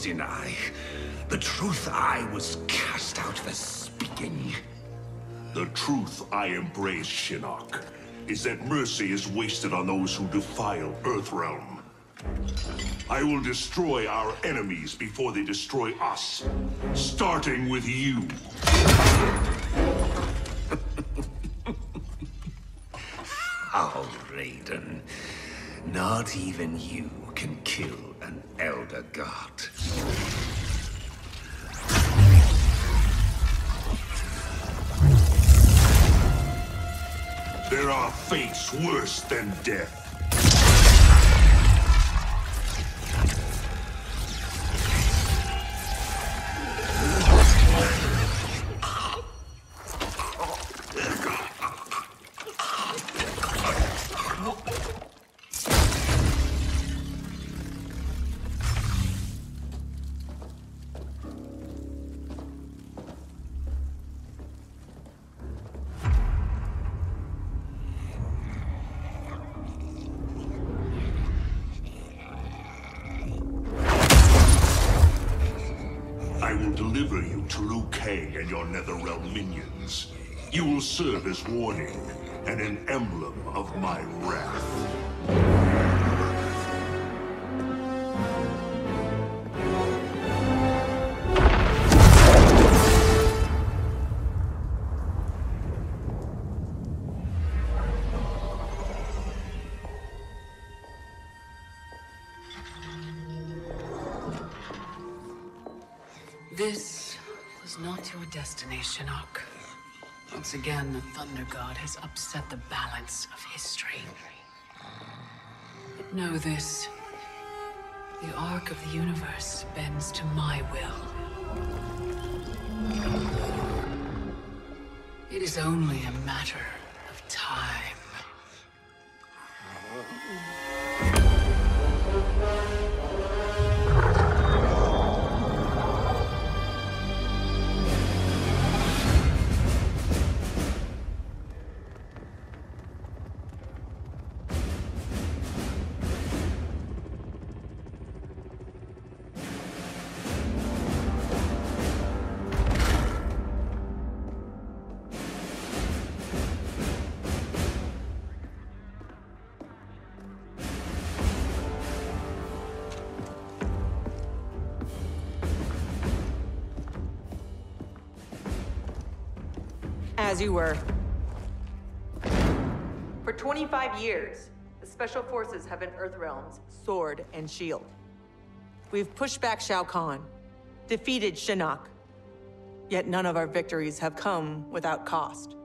Gods deny. The truth I was cast out for speaking. The truth I embrace, Shinnok, is that mercy is wasted on those who defile Earthrealm. I will destroy our enemies before they destroy us, starting with you. How, Raiden? Not even you can kill an Elder God. There are fates worse than death. And your Netherrealm minions. You will serve as warning and an emblem of my wrath. This was not your destiny, Shinnok. Once again, the Thunder God has upset the balance of history. But know this. The arc of the universe bends to my will. It is only a matter As you were. For 25 years, the Special Forces have been Earthrealm's sword and shield. We've pushed back Shao Kahn, defeated Shinnok. Yet none of our victories have come without cost.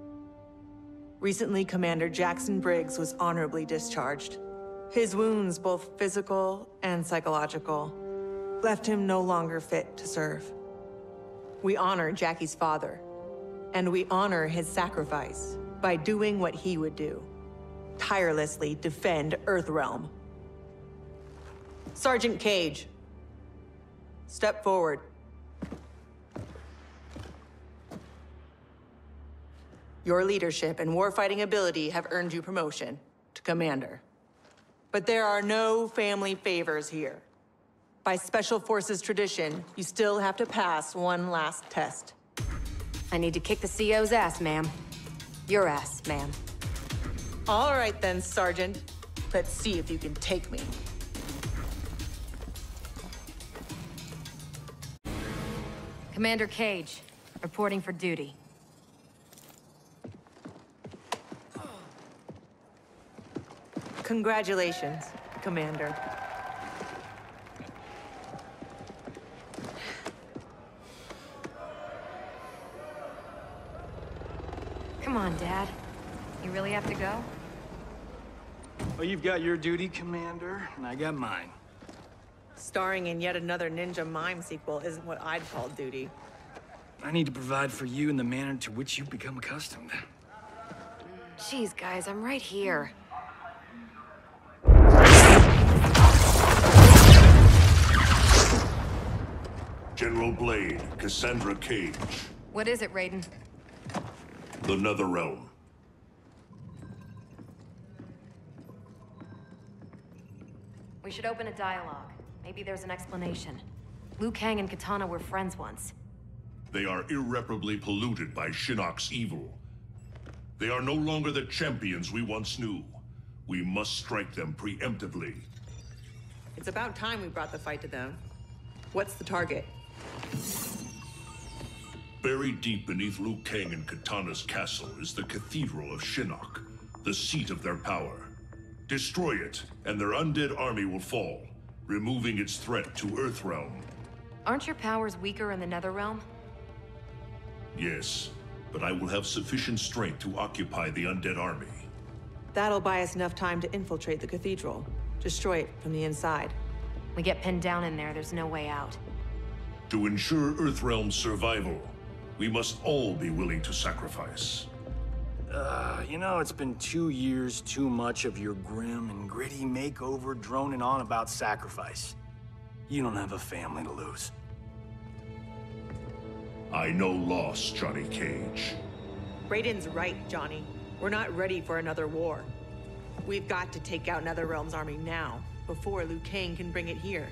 Recently, Commander Jackson Briggs was honorably discharged. His wounds, both physical and psychological, left him no longer fit to serve. We honor Jackie's father, and we honor his sacrifice by doing what he would do, tirelessly defend Earthrealm. Sergeant Cage, step forward. Your leadership and warfighting ability have earned you promotion to commander. But there are no family favors here. By Special Forces tradition, you still have to pass one last test. I need to kick the CO's ass, ma'am. Your ass, ma'am. All right then, Sergeant. Let's see if you can take me. Commander Cage, reporting for duty. Congratulations, Commander. Come on, Dad. You really have to go? Well, you've got your duty, Commander, and I got mine. Starring in yet another Ninja Mime sequel isn't what I'd call duty. I need to provide for you in the manner to which you've become accustomed. Jeez, guys, I'm right here. General Blade, Cassandra Cage, What is it, Raiden? The Netherrealm. We should open a dialogue. Maybe there's an explanation. Liu Kang and Kitana were friends once. They are irreparably polluted by Shinnok's evil. They are no longer the champions we once knew. We must strike them preemptively. It's about time we brought the fight to them. What's the target? Buried deep beneath Liu Kang and Kitana's castle is the Cathedral of Shinnok, the seat of their power. Destroy it, and their undead army will fall, removing its threat to Earthrealm. Aren't your powers weaker in the Netherrealm? Yes, but I will have sufficient strength to occupy the undead army. That'll buy us enough time to infiltrate the cathedral. Destroy it from the inside. We get pinned down in there, there's no way out. To ensure Earthrealm's survival, we must all be willing to sacrifice. Uh, you know, it's been two years too much of your grim and gritty makeover droning on about sacrifice. You don't have a family to lose. I know loss, Johnny Cage. Raiden's right, Johnny. We're not ready for another war. We've got to take out Netherrealm's army now, before Liu Kang can bring it here.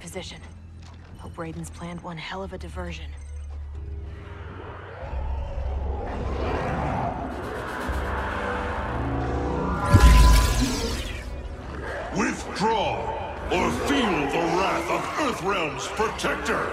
Position. Hope Raiden's planned one hell of a diversion. Withdraw, or feel the wrath of Earthrealm's protector!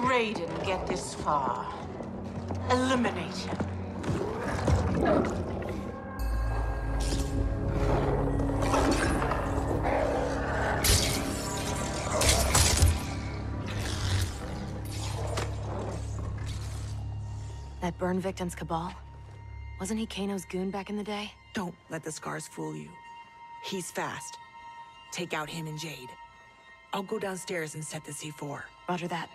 Raiden get this far, eliminate him. That burn victim's Kabal? Wasn't he Kano's goon back in the day? Don't let the scars fool you. He's fast. Take out him and Jade. I'll go downstairs and set the C4. Roger that.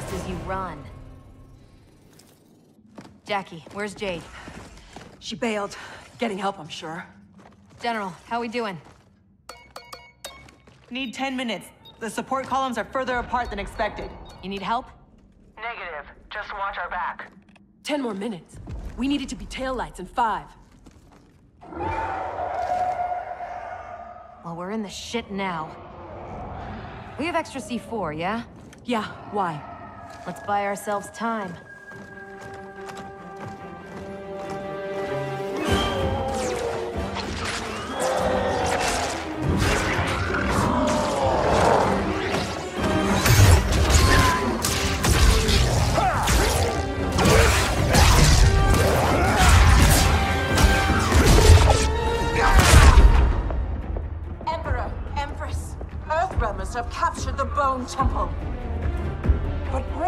Fast as you run. Jackie, where's Jade? She bailed. Getting help, I'm sure. General, how we doing? Need 10 minutes. The support columns are further apart than expected. You need help? Negative. Just watch our back. Ten more minutes. We need it to be taillights in five. Well, we're in the shit now. We have extra C4, yeah? Yeah, why? Let's buy ourselves time. Emperor, Empress, Earthrealmers have captured the Bone Temple.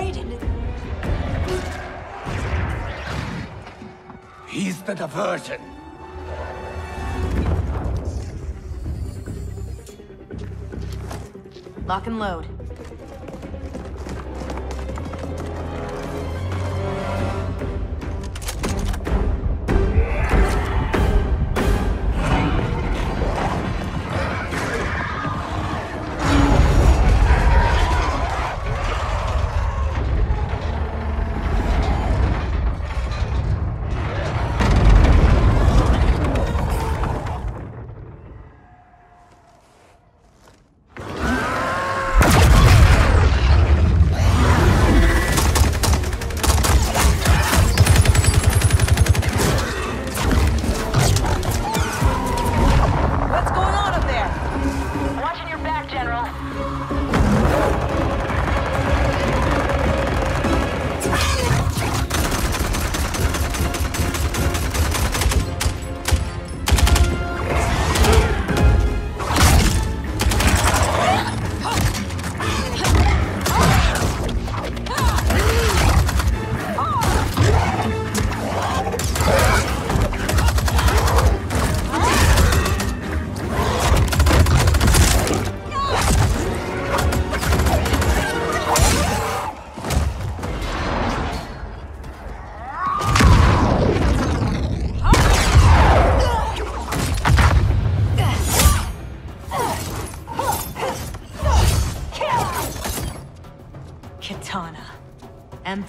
But Raiden is... He's the diversion. Lock and load.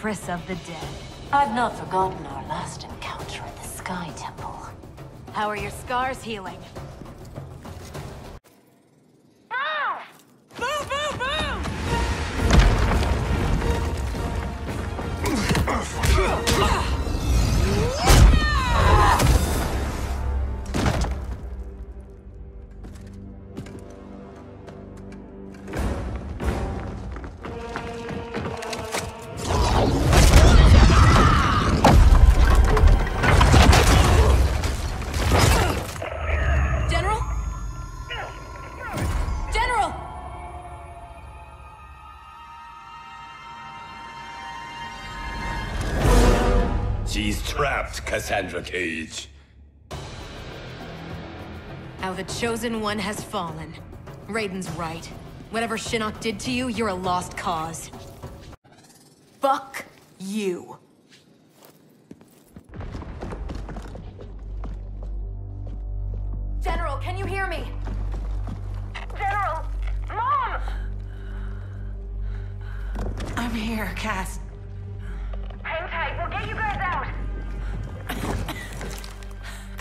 Empress of the Dead. I've not forgotten our last encounter at the Sky Temple. How are your scars healing? Trapped, Cassandra Cage. How the Chosen One has fallen. Raiden's right. Whatever Shinnok did to you, you're a lost cause. Fuck you. General, can you hear me? General! Mom! I'm here, Cass.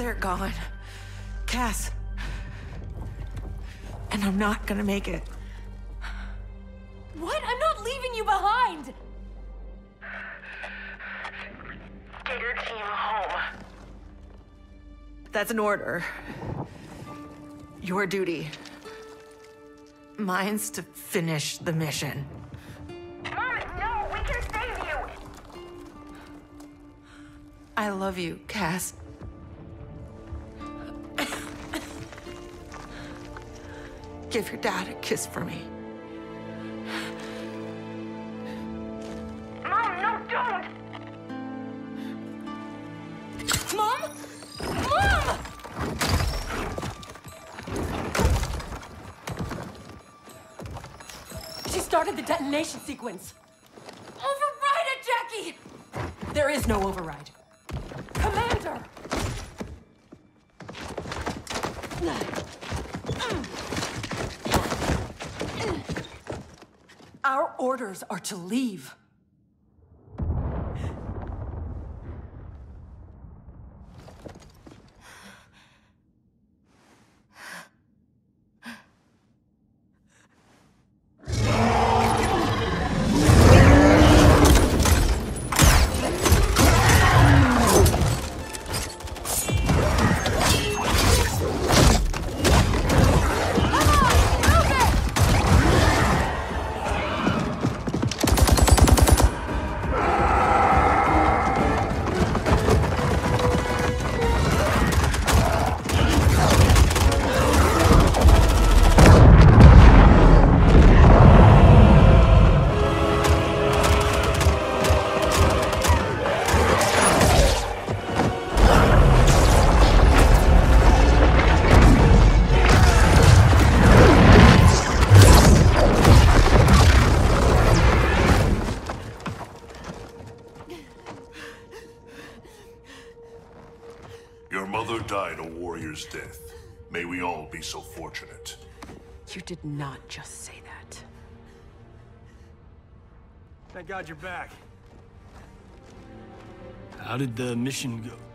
They're gone. Cass. And I'm not gonna make it. What? I'm not leaving you behind! Get your team home. That's an order. Your duty. Mine's to finish the mission. Mom, no, we can save you! I love you, Cass. Give your dad a kiss for me. Mom, no, don't! Mom? Mom! She started the detonation sequence. Override it, Jackie! There is no override. Commander! Our orders are to leave. Did not just say that. Thank God you're back. How did the mission go?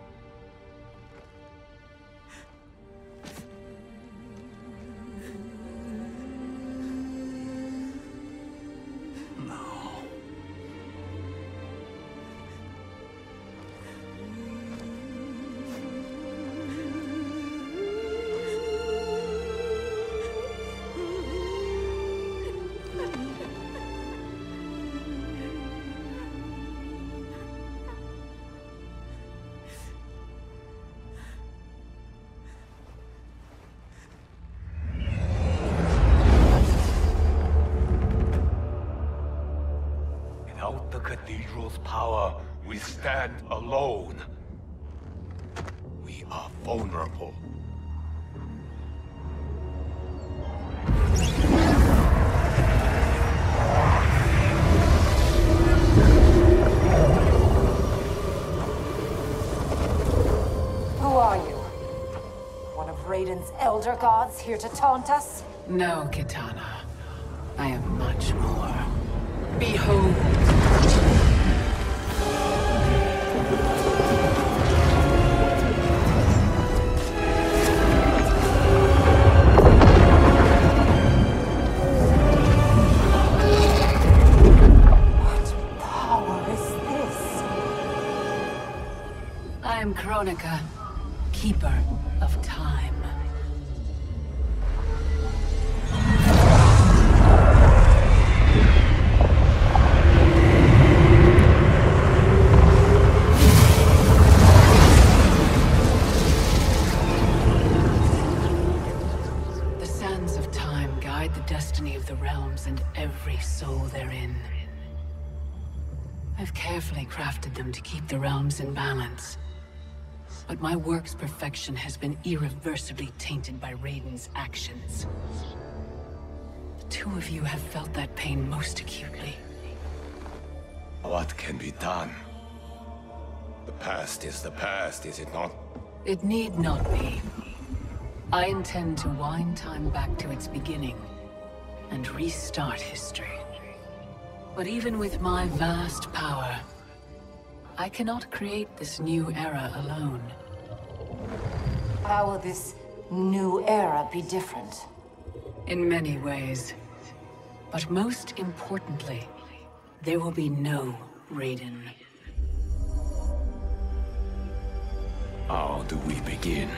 Cathedral's power, we stand alone. We are vulnerable. Who are you? One of Raiden's elder gods here to taunt us? No, Kitana. I am much more. Behold. I am Kronika, keeper of time. The sands of time guide the destiny of the realms and every soul therein. I've carefully crafted them to keep the realms in balance. But my work's perfection has been irreversibly tainted by Raiden's actions. The two of you have felt that pain most acutely. What can be done? The past is the past, is it not? It need not be. I intend to wind time back to its beginning and restart history. But even with my vast power, I cannot create this new era alone. How will this new era be different? In many ways. But most importantly, there will be no Raiden. How do we begin?